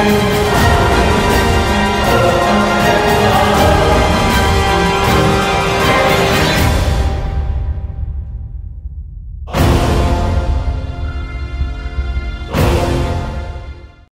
again